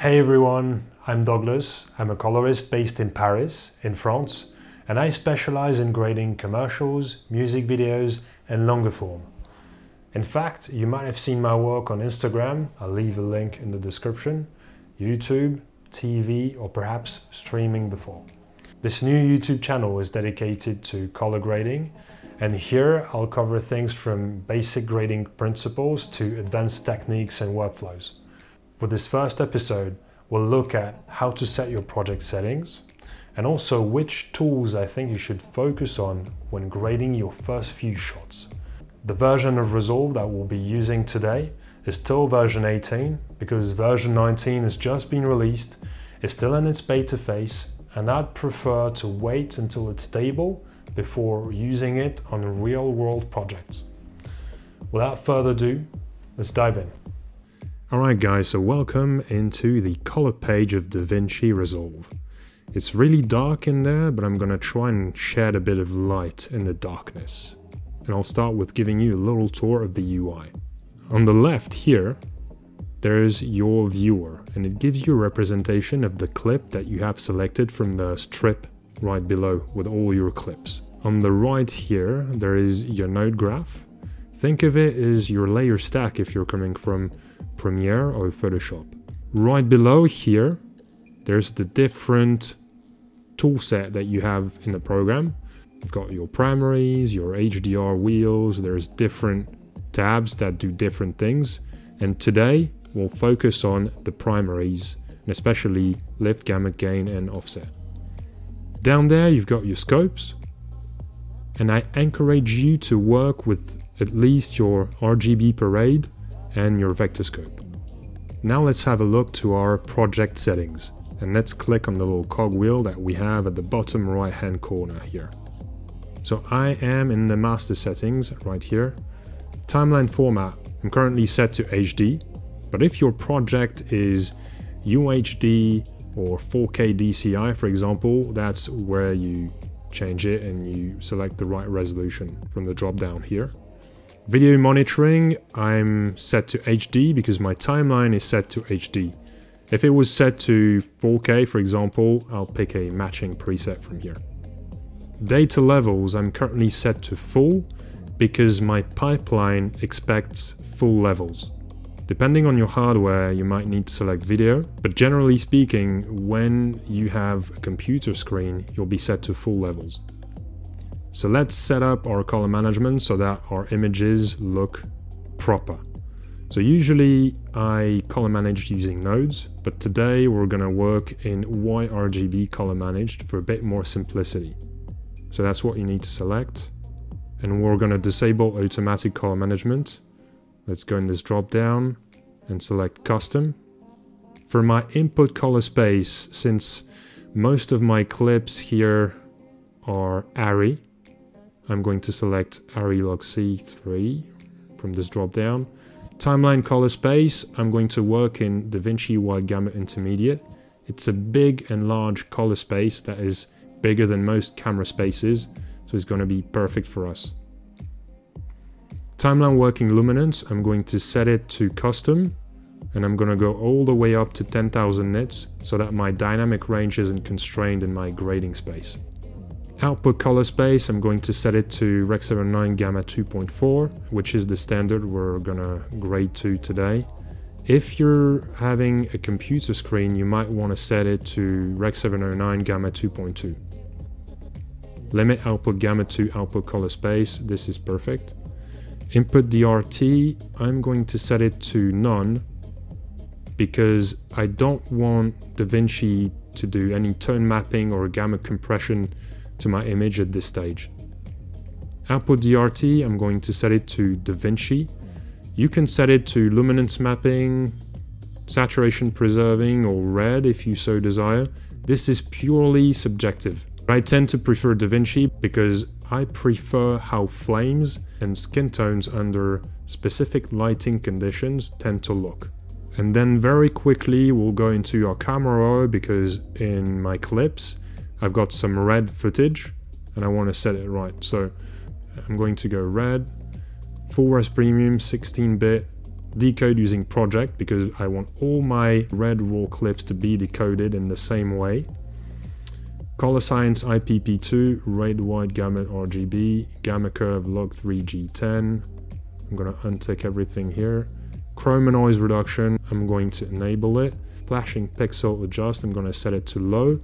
Hey everyone, I'm Douglas. I'm a colorist based in Paris, in France, and I specialize in grading commercials, music videos, and longer form. In fact, you might have seen my work on Instagram, I'll leave a link in the description, YouTube, TV, or perhaps streaming before. This new YouTube channel is dedicated to color grading, and here I'll cover things from basic grading principles to advanced techniques and workflows. For this first episode, we'll look at how to set your project settings, and also which tools I think you should focus on when grading your first few shots. The version of Resolve that we'll be using today is still version 18 because version 19 has just been released, it's still in its beta phase, and I'd prefer to wait until it's stable before using it on real world projects. Without further ado, let's dive in. Alright guys, so welcome into the color page of DaVinci Resolve. It's really dark in there, but I'm gonna try and shed a bit of light in the darkness and I'll start with giving you a little tour of the UI. On the left here, there's your viewer, and it gives you a representation of the clip that you have selected from the strip right below with all your clips. On the right here, there is your node graph. Think of it as your layer stack if you're coming from Premiere or Photoshop. Right below here, there's the different toolset that you have in the program. You've got your primaries, your HDR wheels, there's different tabs that do different things. And today we'll focus on the primaries, and especially lift, gamma, gain, and offset. Down there you've got your scopes, and I encourage you to work with at least your RGB parade and your vector scope. Now let's have a look to our project settings, and let's click on the little cogwheel that we have at the bottom right hand corner here. So I am in the master settings right here. Timeline format, I'm currently set to HD, but if your project is UHD or 4K DCI, for example, that's where you change it and you select the right resolution from the drop down here. Video monitoring, I'm set to HD because my timeline is set to HD. If it was set to 4K, for example, I'll pick a matching preset from here. Data levels I'm currently set to full because my pipeline expects full levels. Depending on your hardware, you might need to select video, but generally speaking, when you have a computer screen, you'll be set to full levels. So let's set up our color management so that our images look proper. So usually I color manage using nodes, but today we're gonna work in YRGB color managed for a bit more simplicity. So that's what you need to select. And we're going to disable automatic color management. Let's go in this drop down and select custom. For my input color space, since most of my clips here are ARRI, I'm going to select ARRI Log C3 from this drop down. Timeline color space, I'm going to work in DaVinci Wide Gamut Intermediate. It's a big and large color space that is bigger than most camera spaces, so it's going to be perfect for us. Timeline working luminance, I'm going to set it to custom, and I'm going to go all the way up to 10,000 nits, so that my dynamic range isn't constrained in my grading space. Output color space, I'm going to set it to Rec 709 Gamma 2.4, which is the standard we're gonna grade to today. If you're having a computer screen, you might want to set it to Rec 709 Gamma 2.2. Limit output gamma to output color space, this is perfect. Input DRT, I'm going to set it to none because I don't want DaVinci to do any tone mapping or gamma compression to my image at this stage. Output DRT, I'm going to set it to DaVinci you can set it to luminance mapping, saturation preserving, or red if you so desire. This is purely subjective. I tend to prefer DaVinci because I prefer how flames and skin tones under specific lighting conditions tend to look. And then very quickly we'll go into our camera because in my clips I've got some red footage and I want to set it right. So I'm going to go red, Full res premium 16 bit decode using project because I want all my red raw clips to be decoded in the same way. Color science IPP2, red, white, gamma RGB, gamma curve log3G10. I'm gonna untick everything here. Chroma noise reduction, I'm going to enable it. Flashing pixel adjust, I'm gonna set it to low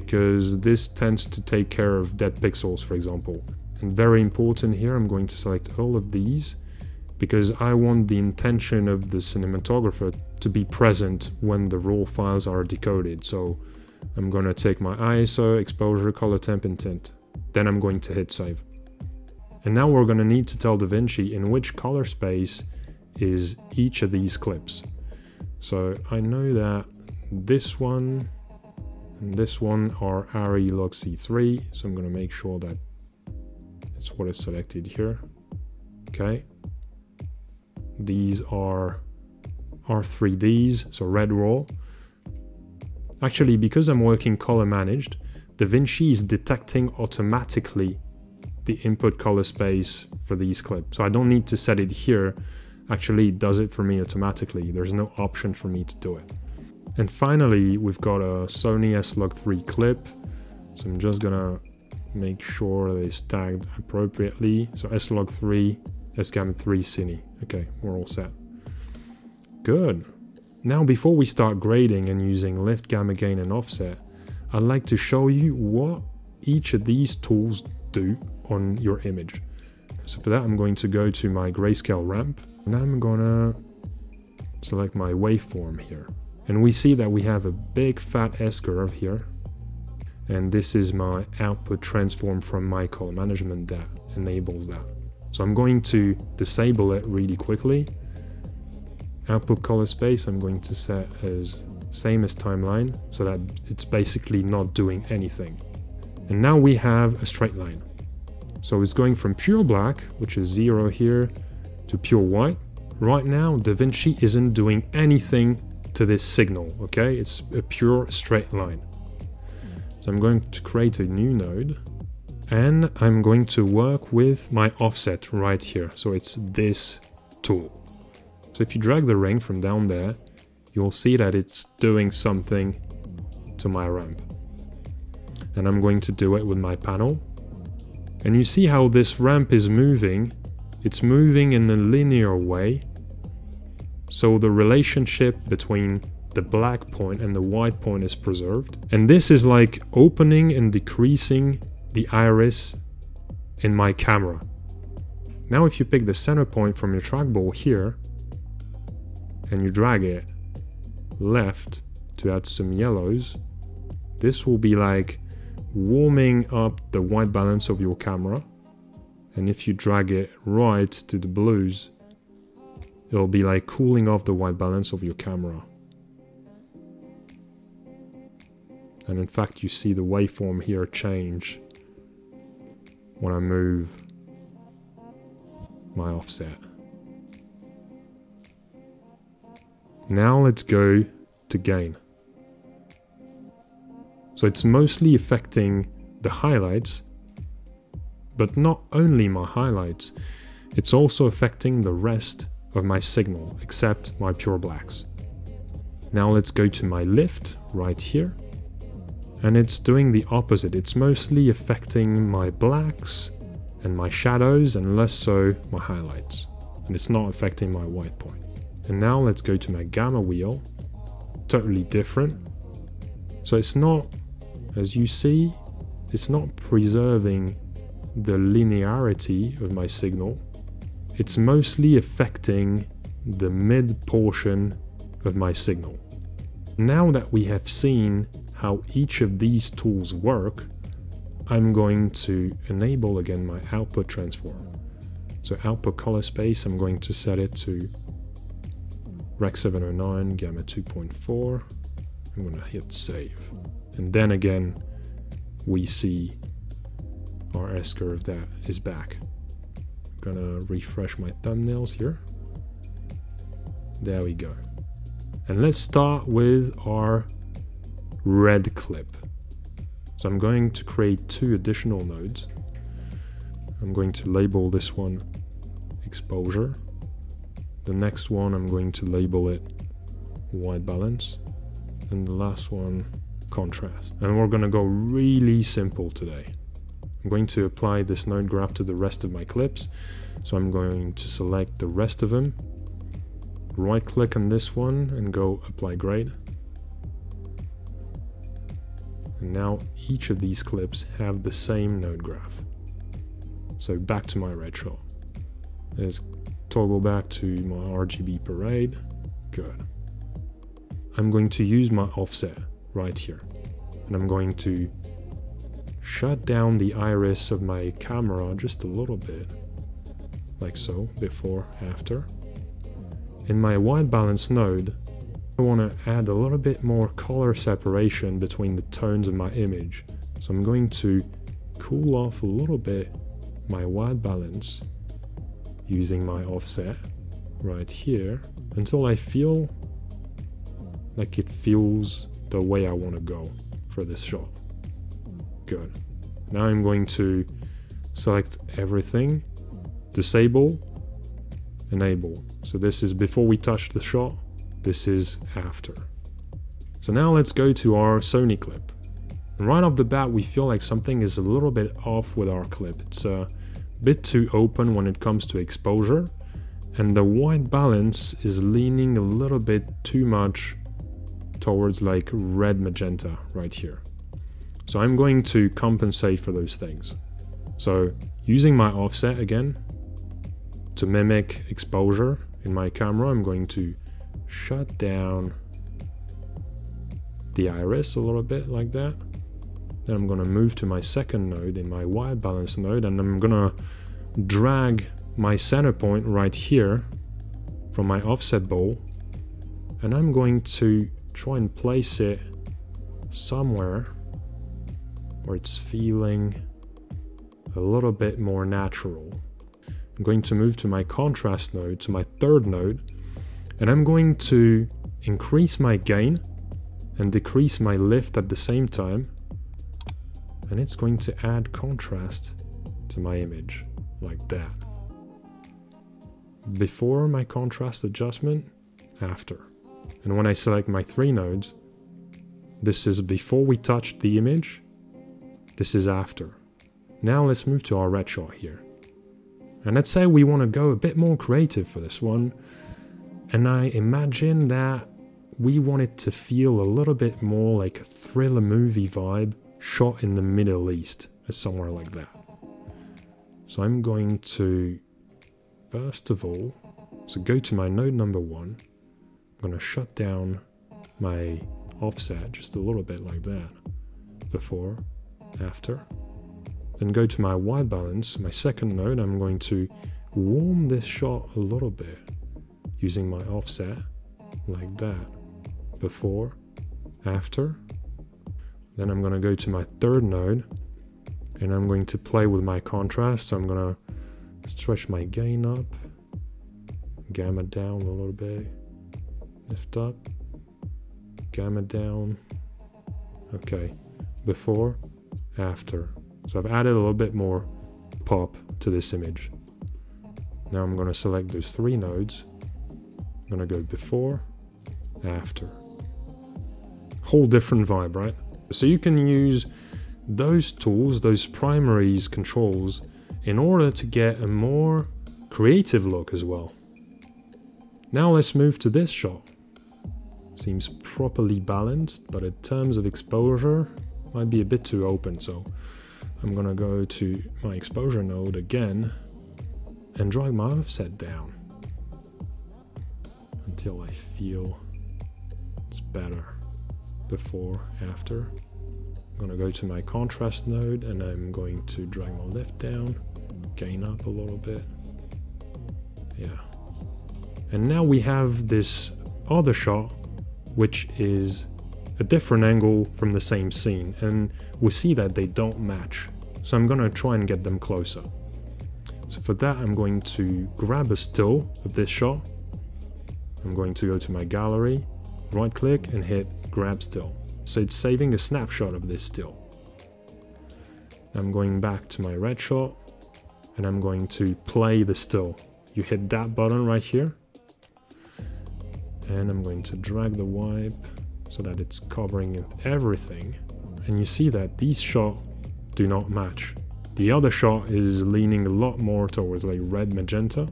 because this tends to take care of dead pixels, for example. And very important here, I'm going to select all of these because I want the intention of the cinematographer to be present when the raw files are decoded. So I'm going to take my ISO, exposure, color temp, and tint. Then I'm going to hit save. And now we're going to need to tell DaVinci in which color space is each of these clips. So I know that this one and this one are ARRI log C3, so I'm going to make sure that it's what is selected here. Okay. These are R3Ds, so red raw. Actually, because I'm working color managed, DaVinci is detecting automatically the input color space for these clips. So I don't need to set it here. Actually, it does it for me automatically. There's no option for me to do it. And finally, we've got a Sony S-Log3 clip. So I'm just gonna make sure that it's tagged appropriately. So S-Log3, S-Gamut 3 Cine. Okay, we're all set. Good. Now before we start grading and using lift, gamma gain and offset, I'd like to show you what each of these tools do on your image. So for that I'm going to go to my grayscale ramp and I'm gonna select my waveform here. And we see that we have a big fat S-curve here. And this is my output transform from my color management that enables that. So I'm going to disable it really quickly output color space I'm going to set as same as timeline so that it's basically not doing anything. And now we have a straight line. So it's going from pure black, which is zero here, to pure white. Right now, DaVinci isn't doing anything to this signal, okay? It's a pure straight line. So I'm going to create a new node and I'm going to work with my offset right here. So it's this tool. So if you drag the ring from down there, you'll see that it's doing something to my ramp. And I'm going to do it with my panel. And you see how this ramp is moving. It's moving in a linear way. So the relationship between the black point and the white point is preserved. And this is like opening and decreasing the iris in my camera. Now if you pick the center point from your trackball here, and you drag it left to add some yellows, this will be like warming up the white balance of your camera. And if you drag it right to the blues, it'll be like cooling off the white balance of your camera. And in fact, you see the waveform here change when I move my offset. Now let's go to gain. So it's mostly affecting the highlights, but not only my highlights, it's also affecting the rest of my signal, except my pure blacks. Now let's go to my lift right here. And it's doing the opposite. It's mostly affecting my blacks and my shadows and less so my highlights. And it's not affecting my white point. And now let's go to my gamma wheel. Totally different. So it's not, as you see, it's not preserving the linearity of my signal. It's mostly affecting the mid portion of my signal. Now that we have seen how each of these tools work, I'm going to enable again my output transform. So output color space, I'm going to set it to Rec 709, Gamma 2.4. I'm going to hit save. And then again, we see our S-curve that is back. Gonna refresh my thumbnails here. There we go. And let's start with our red clip. So I'm going to create two additional nodes. I'm going to label this one exposure The next one, I'm going to label it white balance. And the last one, contrast. And we're gonna go really simple today. I'm going to apply this node graph to the rest of my clips. So I'm going to select the rest of them, right click on this one and go apply grade. And now each of these clips have the same node graph. So back to my shot. Let's toggle back to my RGB parade. Good. I'm going to use my offset right here. And I'm going to shut down the iris of my camera just a little bit, like so, before, after. In my white balance node, I want to add a little bit more color separation between the tones of my image. So I'm going to cool off a little bit my white balance using my offset right here until I feel like it feels the way I want to go for this shot. Good. Now I'm going to select everything, disable, enable. So this is before we touch the shot, this is after. So now let's go to our Sony clip. And right off the bat, we feel like something is a little bit off with our clip. It's a bit too open when it comes to exposure, and the white balance is leaning a little bit too much towards like red magenta right here. So I'm going to compensate for those things. So using my offset again to mimic exposure in my camera, I'm going to shut down the iris a little bit like that. Then I'm going to move to my second node in my white balance node and I'm going to drag my center point right here from my offset bowl and I'm going to try and place it somewhere where it's feeling a little bit more natural. I'm going to move to my contrast node, to my third node, and I'm going to increase my gain and decrease my lift at the same time. And it's going to add contrast to my image, like that. Before my contrast adjustment, after. And when I select my three nodes, this is before we touched the image, this is after. Now let's move to our red shot here. And let's say we want to go a bit more creative for this one. And I imagine that we want it to feel a little bit more like a thriller movie vibe shot in the Middle East or somewhere like that. So I'm going to, first of all, so go to my node number one. I'm going to shut down my offset just a little bit like that before after. Then go to my white balance, my second node, I'm going to warm this shot a little bit using my offset like that. Before, after. Then I'm going to go to my third node and I'm going to play with my contrast. So I'm going to stretch my gain up, gamma down a little bit, lift up, gamma down. Okay, before, after. So I've added a little bit more pop to this image. Now I'm going to select those three nodes. I'm going to go before, after. Whole different vibe, right? So you can use those tools, those primaries controls, in order to get a more creative look as well. Now let's move to this shot. Seems properly balanced, but in terms of exposure, might be a bit too open, so I'm gonna go to my exposure node again and drag my offset down until I feel it's better before, after. I'm gonna go to my contrast node and I'm going to drag my lift down, gain up a little bit. Yeah. And now we have this other shot, which is a different angle from the same scene and we see that they don't match. So I'm gonna try and get them closer. So for that I'm going to grab a still of this shot. I'm going to go to my gallery, right click and hit grab still. So it's saving a snapshot of this still. I'm going back to my red shot and I'm going to play the still. You hit that button right here and I'm going to drag the wipe so that it's covering everything. And you see that these shots do not match. The other shot is leaning a lot more towards like red magenta.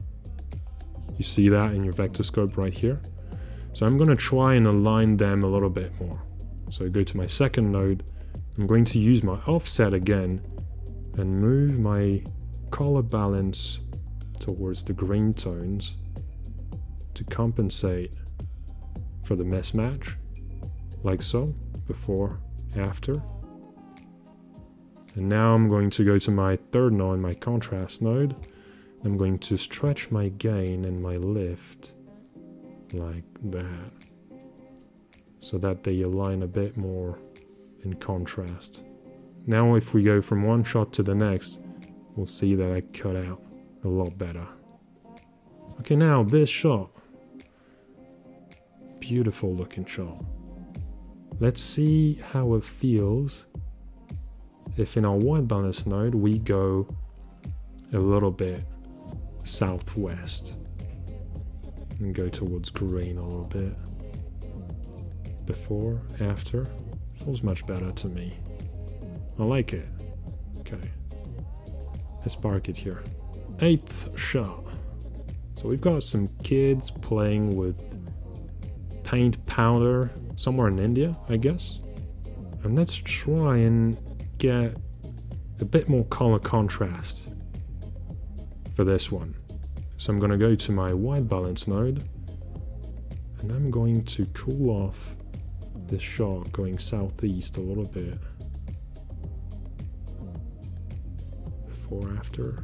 You see that in your vector scope right here. So I'm to try and align them a little bit more. So go to my second node. I'm going to use my offset again and move my color balance towards the green tones to compensate for the mismatch, like so, before, after. And now I'm going to go to my third node, my contrast node. I'm going to stretch my gain and my lift like that so that they align a bit more in contrast. Now if we go from one shot to the next, we'll see that I cut out a lot better. Okay, now this shot. Beautiful looking shot. Let's see how it feels if in our white balance node we go a little bit southwest and go towards green a little bit. Before, after, feels much better to me. I like it. Okay. Let's park it here. Eighth shot. So we've got some kids playing with paint powder somewhere in India, I guess. And let's try and get a bit more color contrast for this one. So I'm going to go to my white balance node and I'm going to cool off this shot going southeast a little bit. Before, after,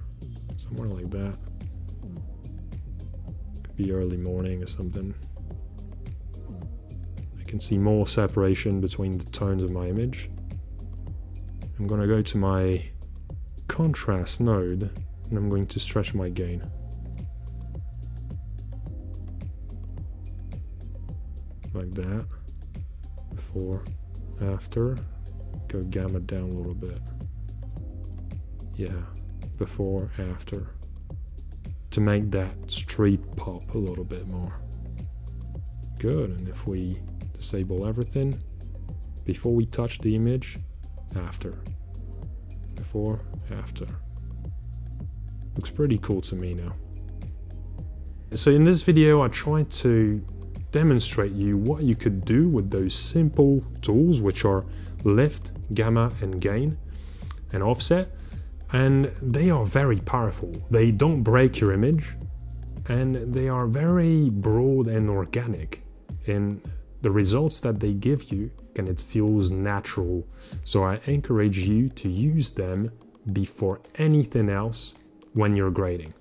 somewhere like that. Could be early morning or something. Can see more separation between the tones of my image. I'm going to go to my contrast node and I'm going to stretch my gain. Like that. Before, after, go gamma down a little bit. Yeah, before, after. To make that street pop a little bit more. Good, and if we disable everything, before we touch the image, after. Before, after. Looks pretty cool to me now. So in this video I tried to demonstrate you what you could do with those simple tools which are lift, gamma and gain and offset and they are very powerful. They don't break your image and they are very broad and organic in the results that they give you and it feels natural. So I encourage you to use them before anything else when you're grading.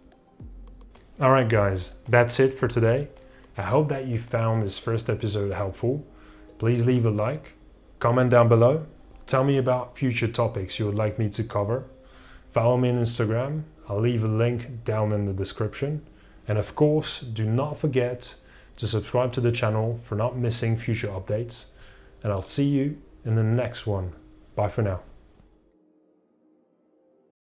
Alright guys, that's it for today. I hope that you found this first episode helpful. Please leave a like, comment down below, tell me about future topics you would like me to cover. Follow me on Instagram, I'll leave a link down in the description. And of course, do not forget to subscribe to the channel for not missing future updates. And I'll see you in the next one. Bye for now.